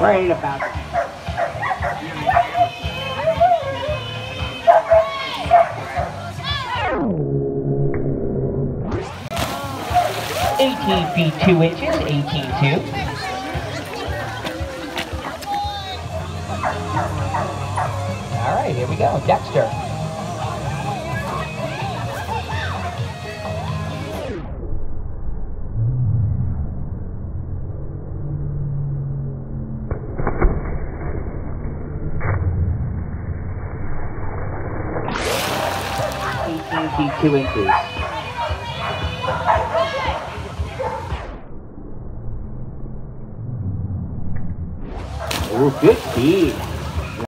Right about it. Eighteen feet two inches, eighteen two. All right, here we go, Dexter. Eighteen feet two inches. Oh, good speed.